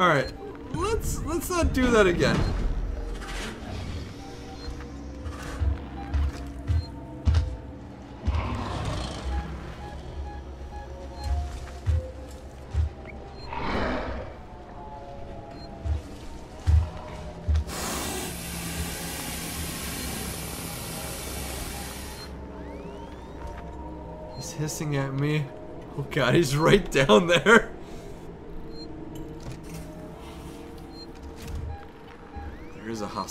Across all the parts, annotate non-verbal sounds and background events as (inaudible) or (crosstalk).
Alright. Let's let's not do that again. He's hissing at me. Oh (laughs) god, he's right down. There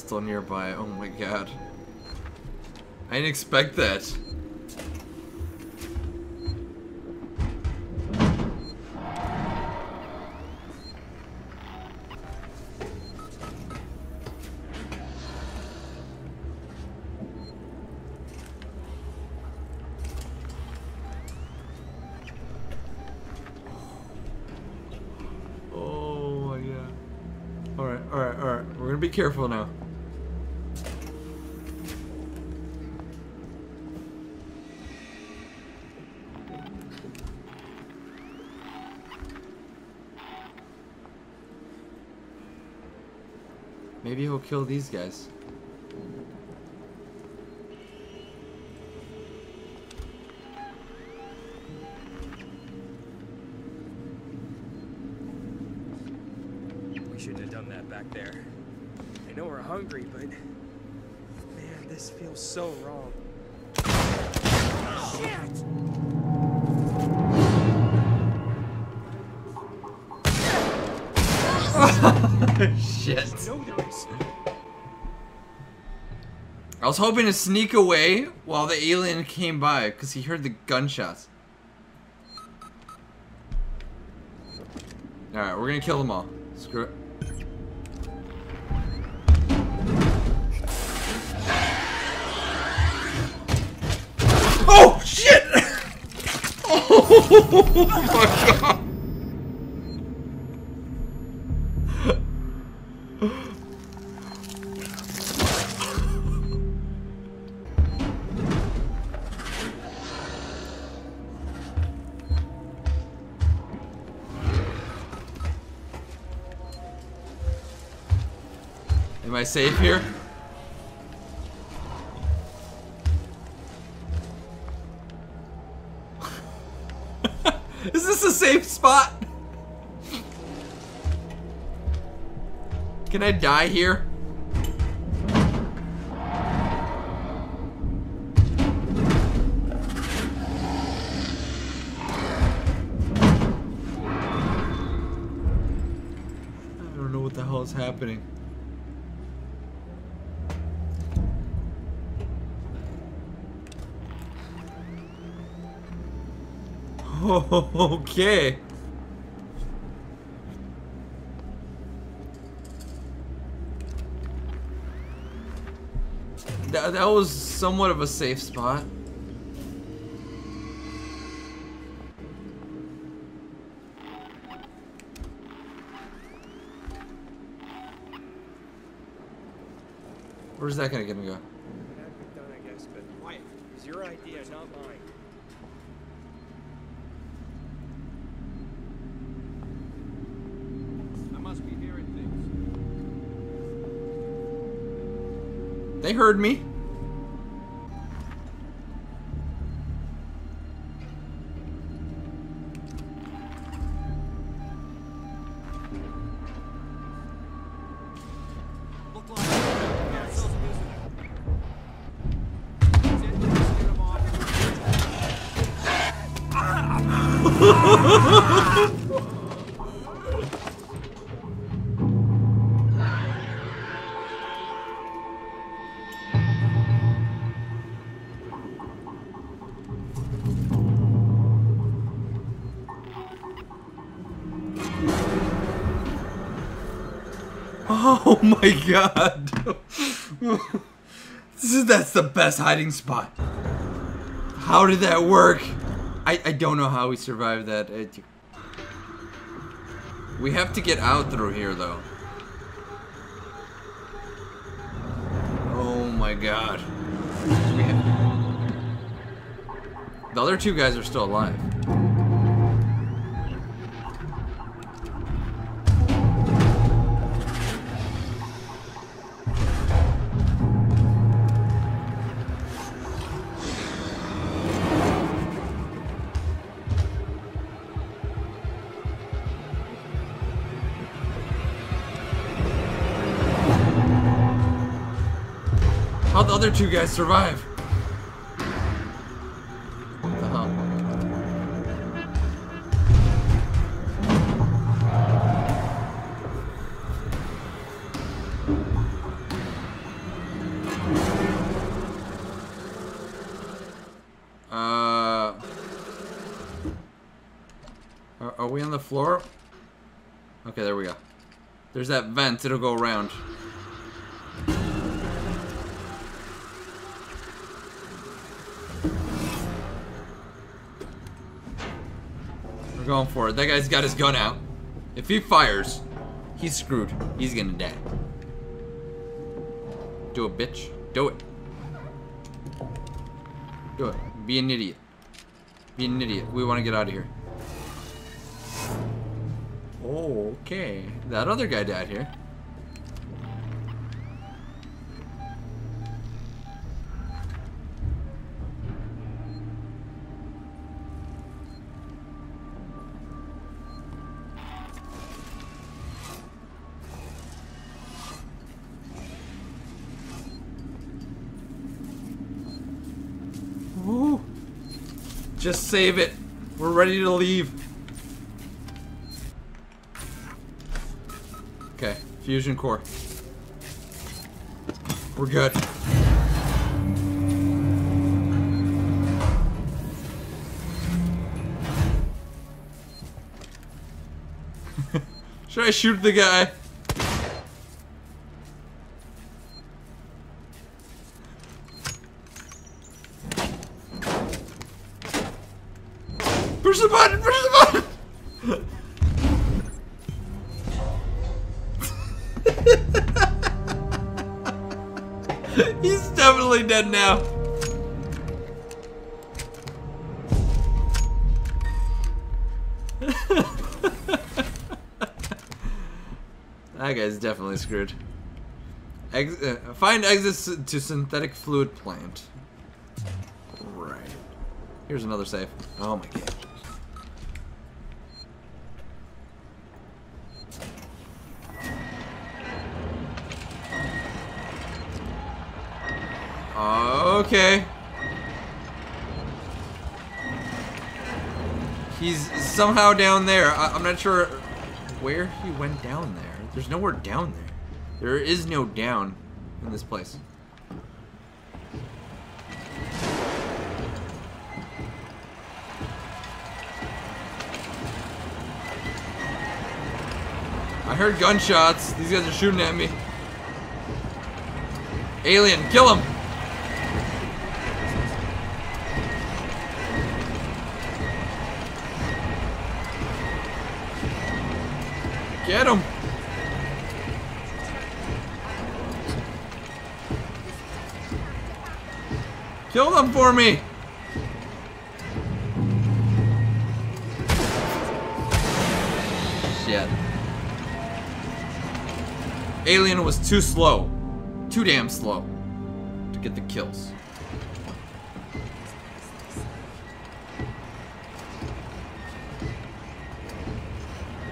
hostile nearby. Oh my god. I didn't expect that. Oh my kill these guys. Shit. I was hoping to sneak away while the alien came by because he heard the gunshots. Alright, we're gonna kill them all. Screw it. Oh shit! (laughs) Oh (laughs) my god! Am I safe here? (laughs) Is this a safe spot? Can I die here? I don't know what the hell is happening. Okay. That, that was somewhat of a safe spot. Where's that gonna get me go? Had been done, I guess, but quiet. It's your idea, not mine. I must be hearing things. They heard me. Oh my god. this is, that's the best hiding spot. How did that work? I, I don't know how we survived that. It- we have to get out through here though. Oh my god. The other two guys are still alive. The other two guys survive? Uh, are we on the floor? Okay, there we go. There's that vent. It'll go around. We're going for it. That guy's got his gun out. If he fires, he's screwed. He's gonna die. Do it, bitch. Do it. Do it. Be an idiot. Be an idiot. We want to get out of here. Okay. That other guy died here. Save it. We're ready to leave. Okay, fusion core. We're good. (laughs) Should I shoot the guy? Definitely screwed. Ex uh, find exits to synthetic fluid plant. Right. Here's another safe. Oh my god. Okay. He's somehow down there. I I'm not sure where he went down there. There's nowhere down there. There is no down in this place. I heard gunshots. These guys are shooting at me. Alien, kill him! Get him! Kill them for me! Shit. Alien was too slow. Too damn slow. To get the kills.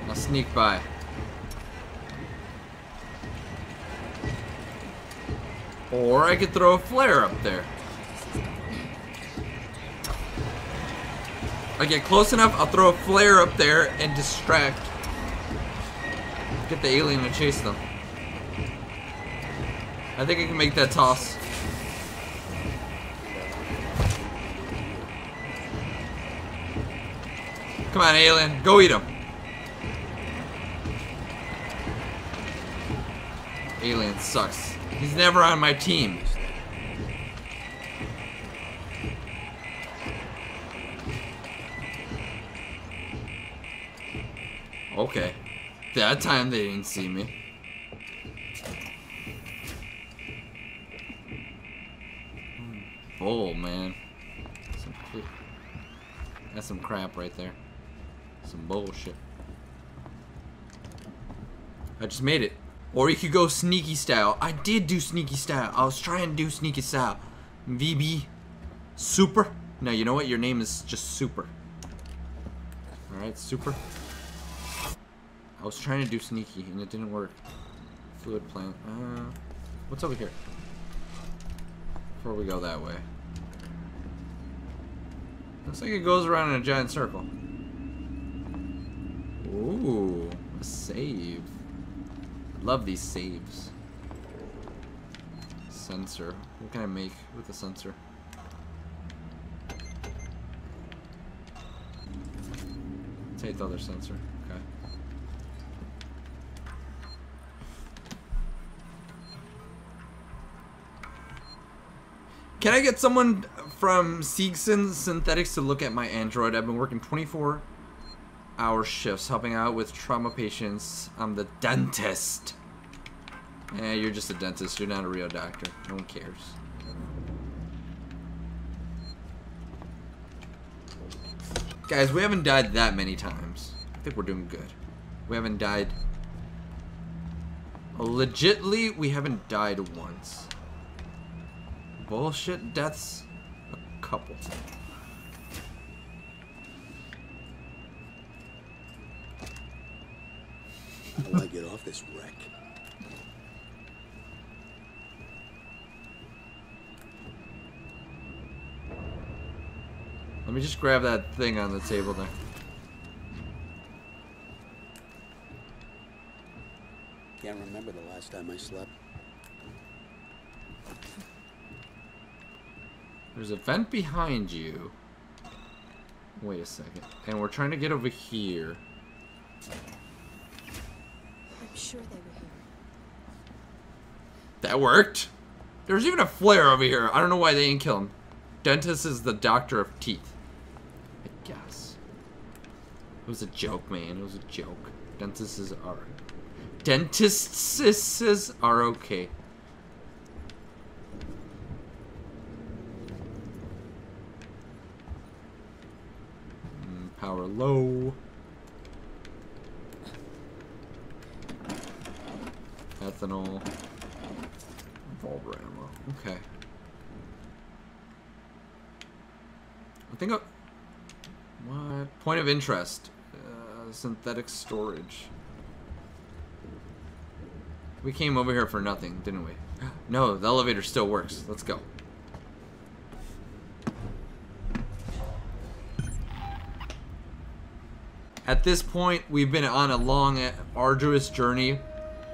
I'll sneak by. Or I could throw a flare up there. I get close enough, I'll throw a flare up there and distract. Get the alien to chase them. I think I can make that toss. Come on, alien. Go eat him. Alien sucks. He's never on my team. That time they didn't see me. Oh man. Some That's some crap right there. Some bullshit. I just made it. Or you could go sneaky style. I did do sneaky style. I was trying to do sneaky style. VB. Super. No, you know what? Your name is just Super. Alright, Super. I was trying to do sneaky and it didn't work. Fluid plant. Uh, what's over here? before we go that way. Looks like it goes around in a giant circle. Ooh, a save. Love these saves. Sensor. What can I make with a sensor? Take the other sensor. Can I get someone from Seegson Synthetics to look at my Android? I've been working 24 hour shifts helping out with trauma patients. I'm the dentist. Eh, you're just a dentist. You're not a real doctor. No one cares. Guys, we haven't died that many times. I think we're doing good. We haven't died... Legitly, we haven't died once. Bullshit deaths? A couple. How do I get off this wreck? Let me just grab that thing on the table there. Can't remember the last time I slept. There's a vent behind you. Wait a second. And we're trying to get over here. I'm sure they were here. That worked. There's even a flare over here. I don't know why they didn't kill him. Dentist is the doctor of teeth. I guess. It was a joke, man. It was a joke. Dentists are... Dentists are okay. Power low. Ethanol. Revolver ammo. Okay. I think. I, what? Point of interest. Uh, synthetic storage. We came over here for nothing, didn't we? (gasps) No, the elevator still works. Let's go. At this point, we've been on a long, arduous journey.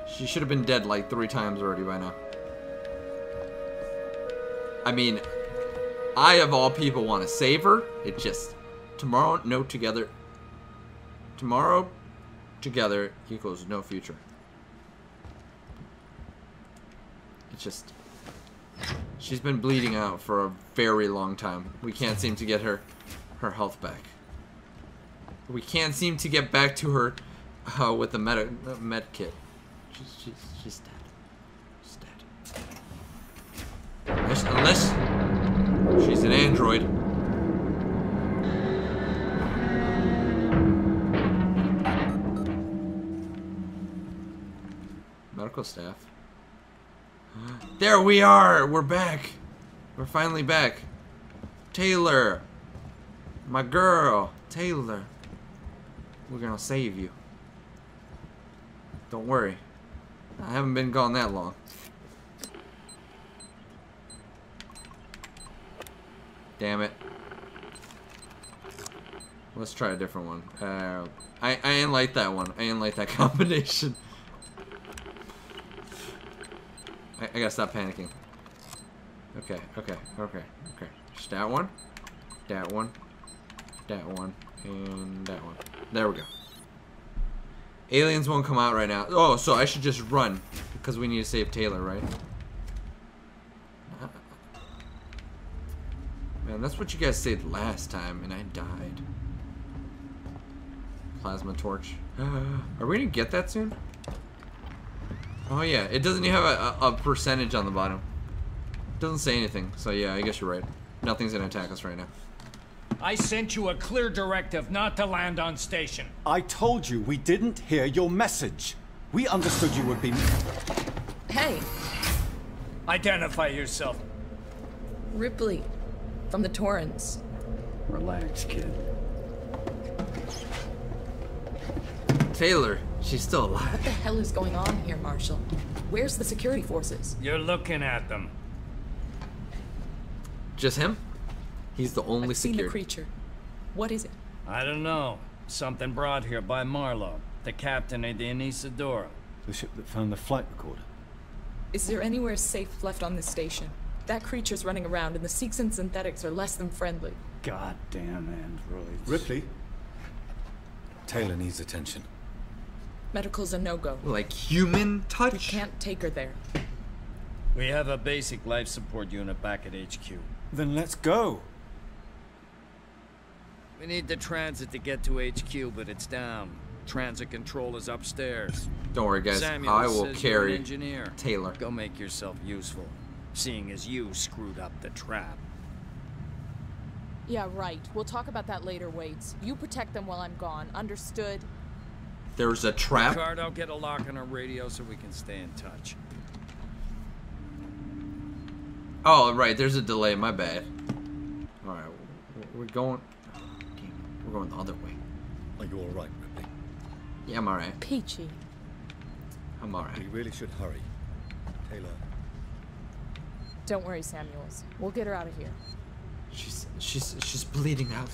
She should have been dead like three times already by now. I mean, I of all people want to save her. It just tomorrow no together. Tomorrow together equals no future. It's just she's been bleeding out for a very long time. We can't seem to get her her health back. We can't seem to get back to her uh, with the med uh, med kit. She's she's she's dead. She's dead. Unless, unless she's an android. Medical staff. (gasps) There we are! We're back! We're finally back. Taylor! My girl! Taylor! We're gonna save you. Don't worry. I haven't been gone that long. Damn it. Let's try a different one. Uh, I, I ain't like that one. I ain't like that (laughs) combination. I, I gotta stop panicking. Okay, okay, okay, okay. Just that one, that one, that one, and that one. There we go. Aliens won't come out right now. Oh, so I should just run because we need to save Taylor, right? Man, that's what you guys said last time, and I died. Plasma torch. (gasps) Are we gonna get that soon? Oh yeah, it doesn't even have a, a, a percentage on the bottom. It doesn't say anything, so yeah, I guess you're right. Nothing's gonna attack us right now. I sent you a clear directive not to land on station. I told you we didn't hear your message. We understood you would be. Hey, Identify yourself. Ripley, from the Torrens. Relax, kid. Taylor, she's still alive. What the hell is going on here, Marshall? Where's the security forces? You're looking at them. Just him? He's the only I've seen the creature. What is it? I don't know. Something brought here by Marlow, the captain of the Anesidora. The ship that found the flight recorder. Is there anywhere safe left on this station? That creature's running around, and the Seegson synthetics are less than friendly. Goddamn androids. Ripley? Taylor needs attention. Medical's a no-go. Like human touch? We touch? can't take her there. We have a basic life support unit back at HQ. Then let's go. We need the transit to get to HQ, but it's down. Transit control is upstairs. Don't worry, guys. Samuel I will says you're an carry engineer. Taylor. Go make yourself useful, seeing as you screwed up the trap. Yeah, right. We'll talk about that later, Waits. You protect them while I'm gone. Understood? There's a trap. Card, I'll get a lock on our radio so we can stay in touch. Oh, right. There's a delay. My bad. All right. We're going. Damn it, We're going the other way. Are you all right, Ripley? Yeah, I'm alright. Peachy. I'm alright. We really should hurry. Taylor, Don't worry, Samuels. We'll get her out of here. She's she's she's bleeding out.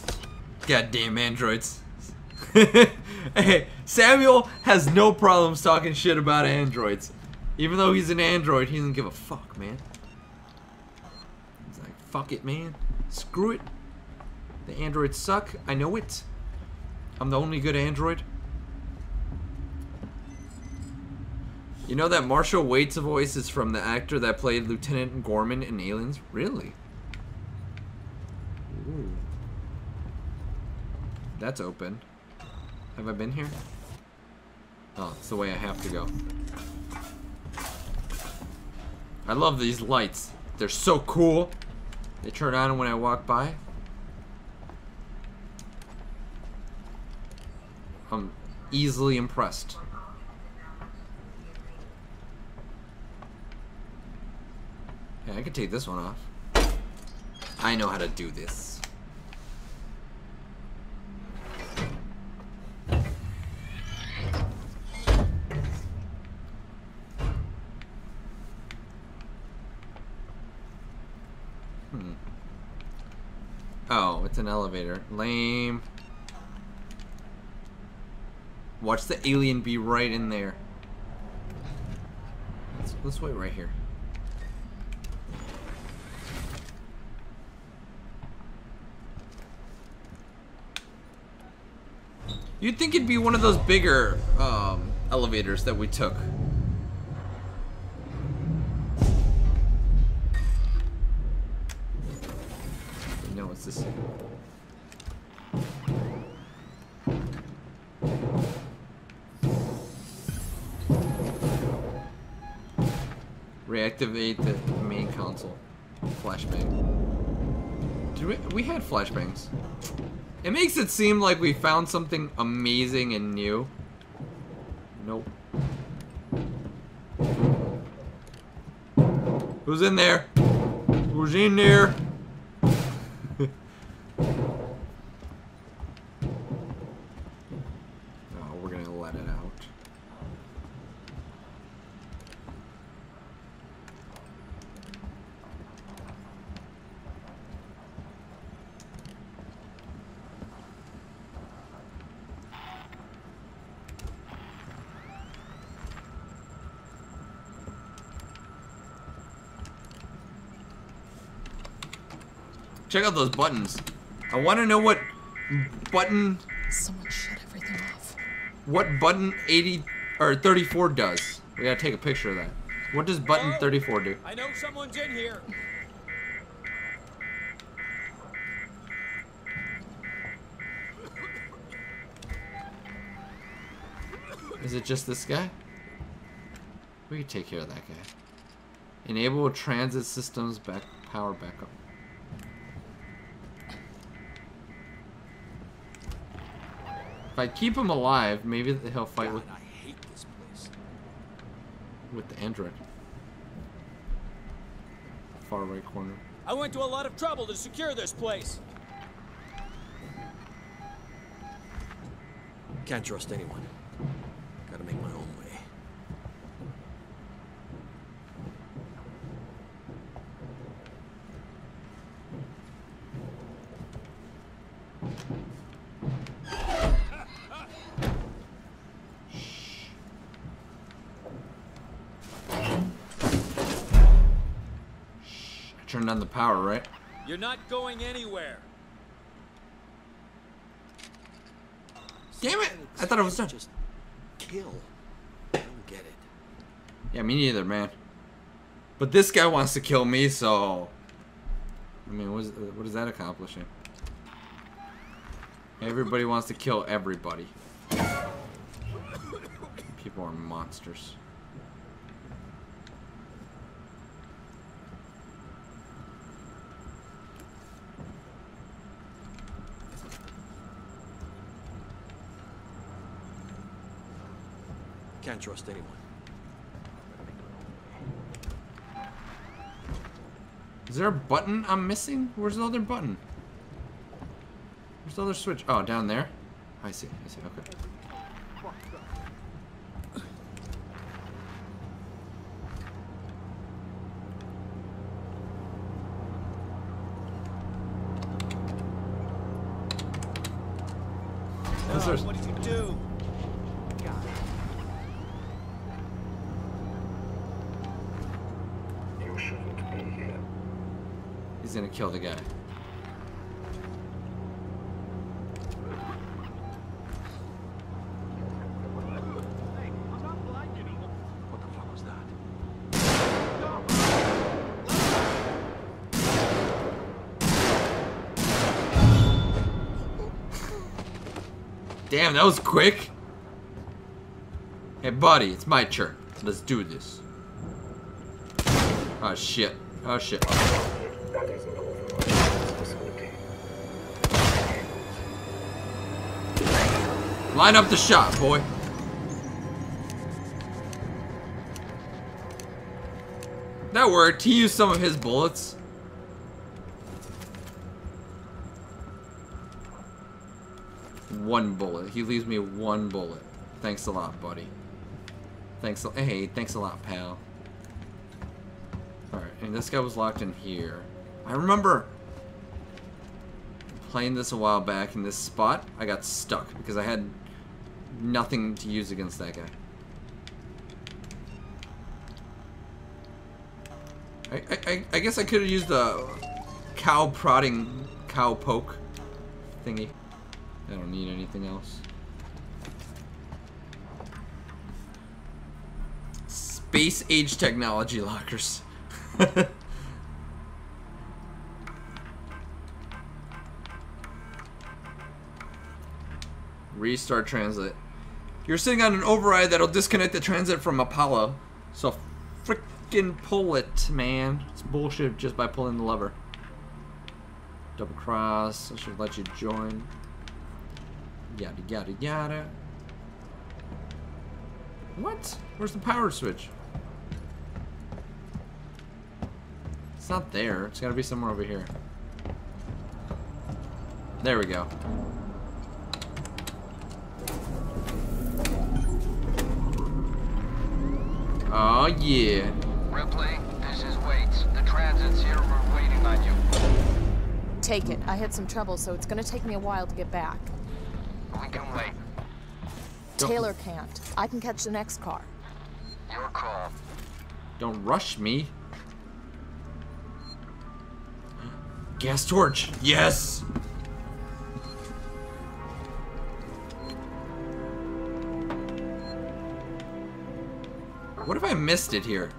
Goddamn androids. (laughs) hey, Samuel has no problems talking shit about androids. Even though he's an android, he doesn't give a fuck, man. He's like, fuck it, man. Screw it. The androids suck. I know it. I'm the only good android. You know that Marshall Waits voice is from the actor that played Lieutenant Gorman in Aliens? Really? Ooh. That's open. Have I been here? Oh, it's the way I have to go. I love these lights. They're so cool. They turn on when I walk by. I'm easily impressed. Yeah, I could take this one off. I know how to do this. Hmm. Oh, it's an elevator. Lame. Watch the alien be right in there. Let's, let's wait right here. You'd think it'd be one of those bigger um, elevators that we took. It seem like we found something amazing and new. Nope. Who's in there? Who's in there? oh, we're gonna let it out. Check out those buttons. I want to know what button, Someone shut everything off. what button 80 or 34 does. We gotta take a picture of that. What does button 34 do? I know someone's in here. Is it just this guy? We can take care of that guy. Enable transit systems back power backup. If I keep him alive, maybe he'll fight with, God, I hate this place. with the android. Far right corner. I went to a lot of trouble to secure this place. Can't trust anyone. Turned on the power, right? You're not going anywhere. Damn it! I thought it was done. Just kill. I don't get it. Yeah, me neither, man. But this guy wants to kill me, so. I mean, what is, what is that accomplishing? Everybody wants to kill everybody. People are monsters. Can't trust anyone. Is there a button I'm missing? Where's the other button? Where's the other switch? Oh, down there? I see, I see, okay. Kill the guy. Damn, that was quick. Hey, buddy, it's my turn. Let's do this. Oh, shit. Oh, shit. Line up the shot, boy. That worked. He used some of his bullets. One bullet. He leaves me one bullet. Thanks a lot, buddy. Thanks a hey, thanks a lot, pal. Alright, and this guy was locked in here. I remember playing this a while back in this spot. I got stuck because I had nothing to use against that guy. I, I, I- guess I could have used the cow prodding cow poke thingy. I don't need anything else. Space age technology lockers. (laughs) Restart transit. You're sitting on an override that'll disconnect the transit from Apollo. So frickin' pull it, man. It's bullshit just by pulling the lever. Double cross. I should let you join. Yada yada yada. What? Where's the power switch? It's not there. It's gotta be somewhere over here. There we go. Oh yeah. Ripley, this is Waits. The transit's here. We're waiting on you. Take it. I had some trouble, so it's gonna take me a while to get back. We can wait. Don't- Taylor can't. I can catch the next car. Your call. Don't rush me. Gas torch. Yes. What if I missed it here?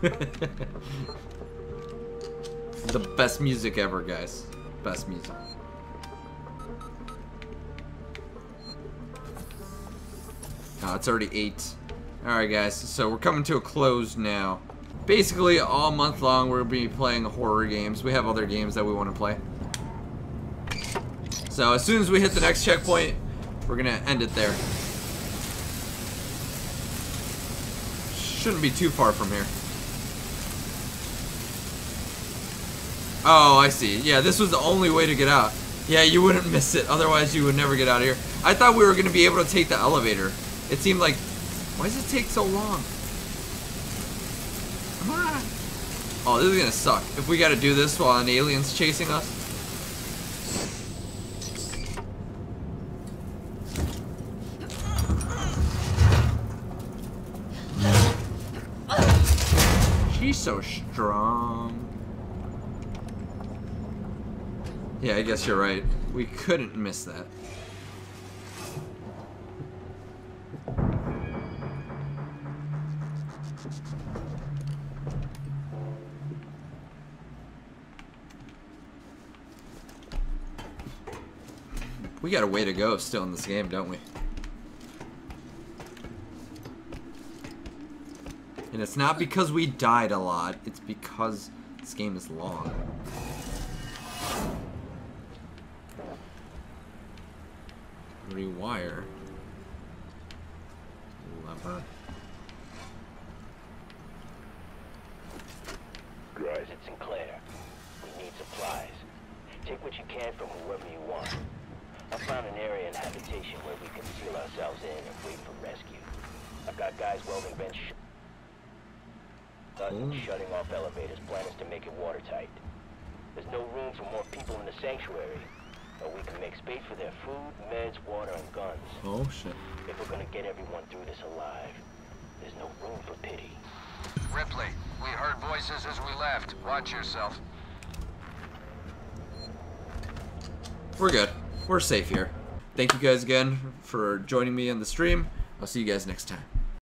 (laughs) the best music ever, guys. Best music. Oh, it's already 8. Alright, guys, so we're coming to a close now. Basically, all month long, we'll be playing horror games. We have other games that we want to play. So, as soon as we hit the next checkpoint, we're going to end it there. Shouldn't be too far from here. Oh, I see. Yeah, this was the only way to get out. Yeah, you wouldn't miss it. Otherwise, you would never get out of here. I thought we were going to be able to take the elevator. It seemed like... Why does it take so long? Oh, this is gonna suck. If we gotta do this while an alien's chasing us. She's so strong. Yeah, I guess you're right. We couldn't miss that. Got a way to go still in this game, don't we? And it's not because we died a lot, it's because this game is long. Rewire. Lever. Guys, it's Sinclair. We need supplies. Take what you can from whoever you want. I found an area in habitation where we can seal ourselves in and wait for rescue. I've got guys welding bench sh- and hmm. shutting off elevators. Plan is to make it watertight. There's no room for more people in the sanctuary, but we can make space for their food, meds, water, and guns. Oh shit. If we're gonna get everyone through this alive, there's no room for pity. Ripley, we heard voices as we left. Watch yourself. We're good. We're safe here. Thank you guys again for joining me on the stream. I'll see you guys next time.